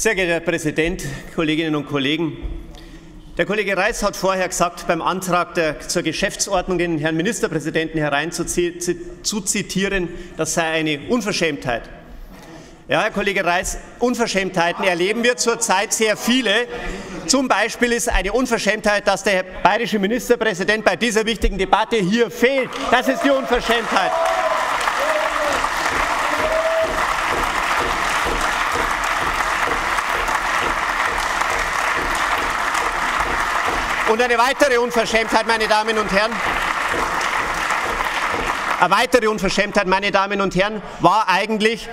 Sehr geehrter Herr Präsident, Kolleginnen und Kollegen! Der Kollege Reis hat vorher gesagt, beim Antrag der, zur Geschäftsordnung den Herrn Ministerpräsidenten hereinzuzitieren, das sei eine Unverschämtheit. Ja, Herr Kollege Reis, Unverschämtheiten erleben wir zurzeit sehr viele. Zum Beispiel ist eine Unverschämtheit, dass der bayerische Ministerpräsident bei dieser wichtigen Debatte hier fehlt. Das ist die Unverschämtheit. Und eine weitere Unverschämtheit, meine Damen und Herren, eine weitere Unverschämtheit, meine Damen und Herren, war eigentlich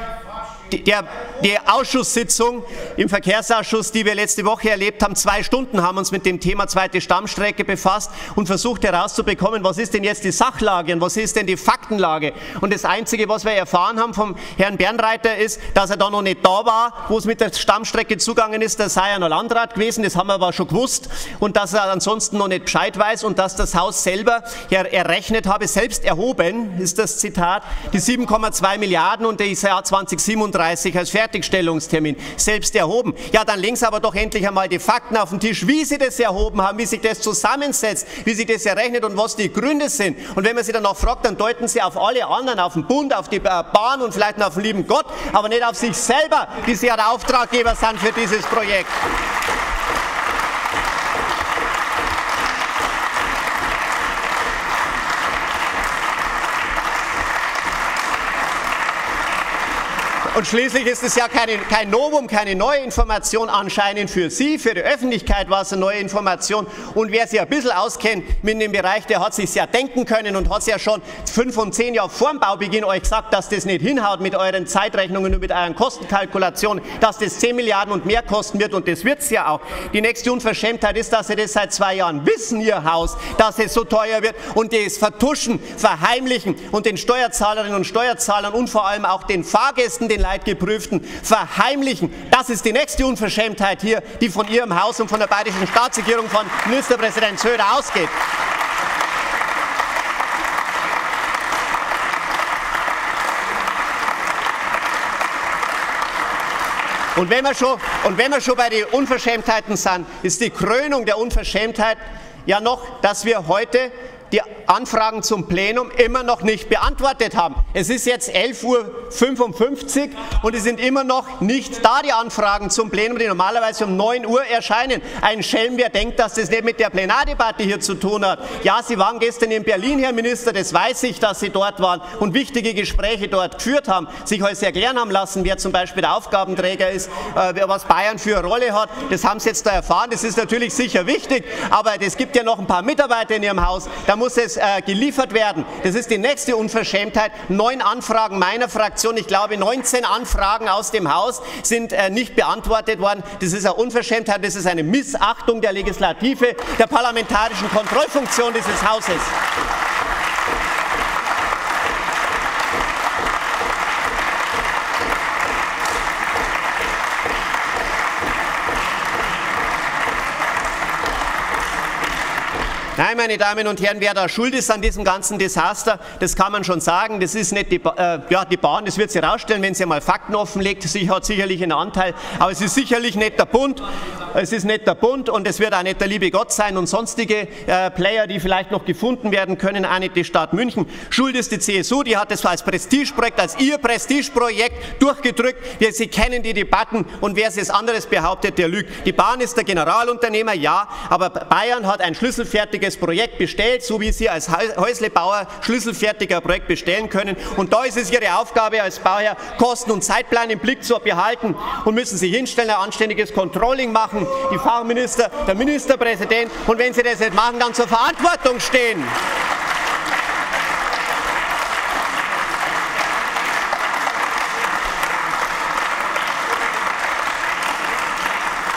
der, die Ausschusssitzung im Verkehrsausschuss, die wir letzte Woche erlebt haben, zwei Stunden haben uns mit dem Thema zweite Stammstrecke befasst und versucht herauszubekommen, was ist denn jetzt die Sachlage und was ist denn die Faktenlage. Und das Einzige, was wir erfahren haben vom Herrn Bernreiter, ist, dass er da noch nicht da war, wo es mit der Stammstrecke zugangen ist. Da sei er noch Landrat gewesen, das haben wir aber schon gewusst. Und dass er ansonsten noch nicht Bescheid weiß und dass das Haus selber errechnet habe, selbst erhoben, ist das Zitat, die 7,2 Milliarden und das Jahr 2037 35 als Fertigstellungstermin selbst erhoben. Ja, dann legen Sie aber doch endlich einmal die Fakten auf den Tisch, wie Sie das erhoben haben, wie sich das zusammensetzt, wie sich das errechnet und was die Gründe sind. Und wenn man Sie dann noch fragt, dann deuten Sie auf alle anderen, auf den Bund, auf die Bahn und vielleicht noch auf den lieben Gott, aber nicht auf sich selber, die Sie ja der Auftraggeber sind für dieses Projekt. Und schließlich ist es ja keine, kein Novum, keine neue Information anscheinend für Sie, für die Öffentlichkeit war es eine neue Information. Und wer sich ein bisschen auskennt mit dem Bereich, der hat sich ja denken können und hat es ja schon fünf und zehn Jahre vor dem Baubeginn euch gesagt, dass das nicht hinhaut mit euren Zeitrechnungen und mit euren Kostenkalkulationen, dass das 10 Milliarden und mehr kosten wird und das wird es ja auch. Die nächste Unverschämtheit ist, dass Sie das seit zwei Jahren wissen, Ihr Haus, dass es so teuer wird und das vertuschen, verheimlichen und den Steuerzahlerinnen und Steuerzahlern und vor allem auch den Fahrgästen, den Leidgeprüften verheimlichen. Das ist die nächste Unverschämtheit hier, die von Ihrem Haus und von der bayerischen Staatsregierung von Ministerpräsident Söder ausgeht. Und wenn, wir schon, und wenn wir schon bei den Unverschämtheiten sind, ist die Krönung der Unverschämtheit ja noch, dass wir heute die Anfragen zum Plenum immer noch nicht beantwortet haben. Es ist jetzt 11.55 Uhr und es sind immer noch nicht da die Anfragen zum Plenum, die normalerweise um 9 Uhr erscheinen. Ein Schelm, wer denkt, dass das nicht mit der Plenardebatte hier zu tun hat. Ja, Sie waren gestern in Berlin, Herr Minister, das weiß ich, dass Sie dort waren und wichtige Gespräche dort geführt haben, sich alles erklären haben lassen, wer zum Beispiel der Aufgabenträger ist, äh, was Bayern für eine Rolle hat. Das haben Sie jetzt da erfahren, das ist natürlich sicher wichtig, aber es gibt ja noch ein paar Mitarbeiter in Ihrem Haus, da muss es äh, geliefert werden. Das ist die nächste Unverschämtheit. Neun Anfragen meiner Fraktion, ich glaube 19 Anfragen aus dem Haus sind äh, nicht beantwortet worden. Das ist eine Unverschämtheit, das ist eine Missachtung der Legislative, der parlamentarischen Kontrollfunktion dieses Hauses. Nein, meine Damen und Herren, wer da schuld ist an diesem ganzen Desaster, das kann man schon sagen. Das ist nicht die, äh, ja, die Bahn, das wird sie herausstellen, wenn sie mal Fakten offenlegt. Sie hat sicherlich einen Anteil, aber es ist sicherlich nicht der Bund. Es ist nicht der Bund und es wird auch nicht der liebe Gott sein und sonstige äh, Player, die vielleicht noch gefunden werden können, auch nicht die Stadt München. Schuld ist die CSU, die hat das als Prestigeprojekt, als ihr Prestigeprojekt durchgedrückt. Sie kennen die Debatten und wer es anderes behauptet, der lügt. Die Bahn ist der Generalunternehmer, ja, aber Bayern hat ein schlüsselfertiges schlüsselfertiges Projekt bestellt, so wie Sie als Häuslebauer schlüsselfertiger Projekt bestellen können. Und da ist es Ihre Aufgabe als Bauherr, Kosten- und Zeitplan im Blick zu behalten und müssen Sie hinstellen, ein anständiges Controlling machen, die Fachminister, der Ministerpräsident. Und wenn Sie das nicht machen, dann zur Verantwortung stehen.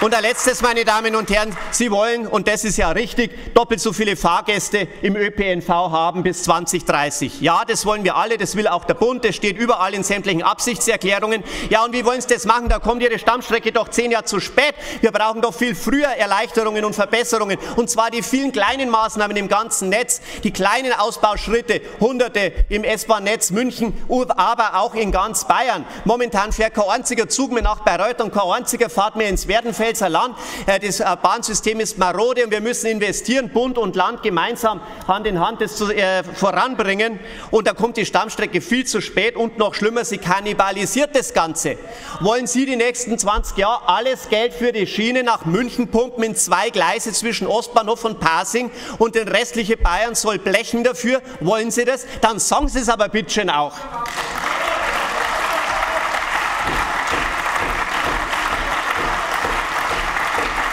Und ein letztes, meine Damen und Herren, Sie wollen, und das ist ja richtig, doppelt so viele Fahrgäste im ÖPNV haben bis 2030. Ja, das wollen wir alle, das will auch der Bund, das steht überall in sämtlichen Absichtserklärungen. Ja, und wie wollen Sie das machen? Da kommt Ihre Stammstrecke doch zehn Jahre zu spät. Wir brauchen doch viel früher Erleichterungen und Verbesserungen. Und zwar die vielen kleinen Maßnahmen im ganzen Netz, die kleinen Ausbauschritte, Hunderte im S-Bahn-Netz München, aber auch in ganz Bayern. Momentan fährt kein einziger Zug mehr nach Bayreuth und kein einziger fahrt mehr ins Werdenfeld Pfälzer Land. Äh, das äh, Bahnsystem ist marode und wir müssen investieren, Bund und Land gemeinsam Hand in Hand das äh, voranbringen. Und da kommt die Stammstrecke viel zu spät und noch schlimmer, sie kannibalisiert das Ganze. Wollen Sie die nächsten 20 Jahre alles Geld für die Schiene nach München pumpen in zwei Gleise zwischen Ostbahnhof und Pasing und den restliche Bayern soll blechen dafür? Wollen Sie das? Dann sagen Sie es aber bitte schön auch.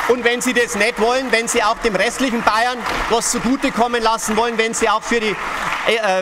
Und wenn Sie das nicht wollen, wenn Sie auch dem restlichen Bayern was zugutekommen lassen wollen, wenn Sie auch für die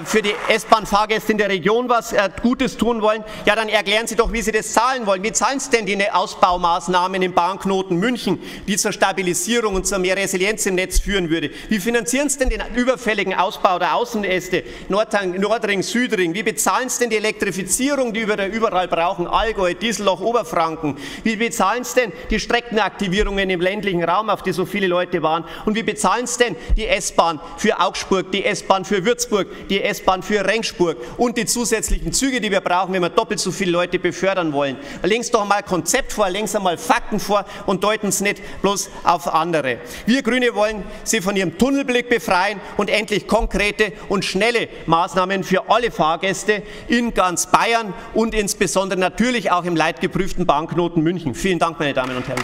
für die S-Bahn-Fahrgäste in der Region was äh, Gutes tun wollen, ja, dann erklären Sie doch, wie Sie das zahlen wollen. Wie zahlen Sie denn die Ausbaumaßnahmen im Bahnknoten München, die zur Stabilisierung und zur mehr Resilienz im Netz führen würde? Wie finanzieren Sie denn den überfälligen Ausbau der Außenäste, Nordring, Nordring Südring? Wie bezahlen Sie denn die Elektrifizierung, die wir da überall brauchen, Allgäu, Dieselloch, Oberfranken? Wie bezahlen Sie denn die Streckenaktivierungen im ländlichen Raum, auf die so viele Leute waren? Und wie bezahlen Sie denn die S-Bahn für Augsburg, die S-Bahn für Würzburg, die S-Bahn für Rengsburg und die zusätzlichen Züge, die wir brauchen, wenn wir doppelt so viele Leute befördern wollen. Legen Sie doch mal Konzept vor, legen Sie einmal Fakten vor und deuten es nicht bloß auf andere. Wir Grüne wollen Sie von Ihrem Tunnelblick befreien und endlich konkrete und schnelle Maßnahmen für alle Fahrgäste in ganz Bayern und insbesondere natürlich auch im leidgeprüften Bahnknoten München. Vielen Dank, meine Damen und Herren.